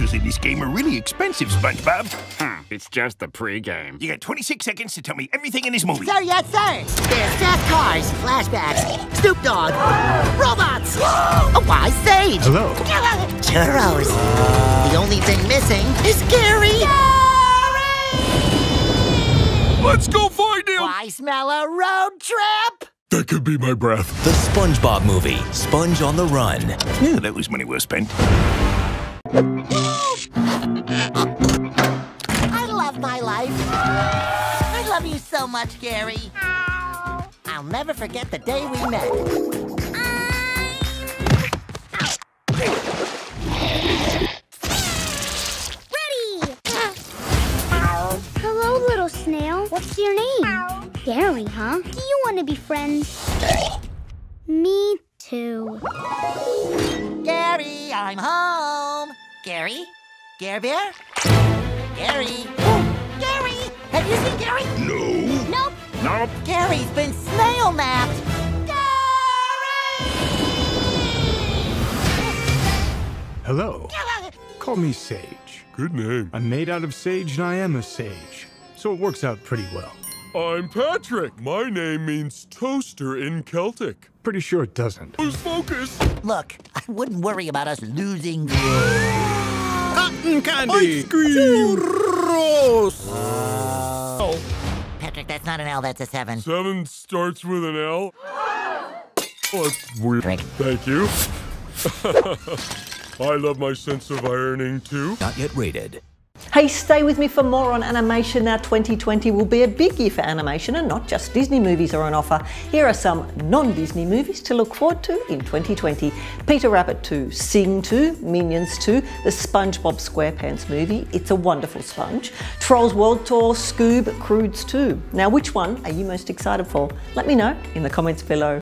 commercials in this game are really expensive, SpongeBob. Hmm, it's just the pre-game. You got 26 seconds to tell me everything in this movie. Sir, yes, sir. There's fast cars, flashbacks, Snoop Dogg, robots, a wise sage. Hello. Churros. The only thing missing is Gary. Gary! Let's go find him! I smell a road trip. That could be my breath. The SpongeBob movie, Sponge on the Run. Yeah, that was money well spent. I love my life. I love you so much, Gary. I'll never forget the day we met. Ready! Hello, little snail. What's your name? Gary, huh? Do you want to be friends? Me too. Gary, I'm home. Gary? Gare Bear? Gary? Gary! Have you seen Gary? No. Nope. Nope. Gary's been snail napped. Hello. Call me Sage. Good name. I'm made out of sage and I am a sage. So it works out pretty well. I'm Patrick. My name means toaster in Celtic. Pretty sure it doesn't. Lose focus. Look, I wouldn't worry about us losing. Cotton candy! Patrick, that's not an L, that's a seven. Seven starts with an L. Oh, that's weird. Drink. Thank you. I love my sense of ironing too. Not yet rated. Hey, stay with me for more on animation. Now, 2020 will be a big year for animation, and not just Disney movies are on offer. Here are some non Disney movies to look forward to in 2020 Peter Rabbit 2, Sing 2, Minions 2, the SpongeBob SquarePants movie, It's a Wonderful Sponge, Trolls World Tour, Scoob, Croods 2. Now, which one are you most excited for? Let me know in the comments below.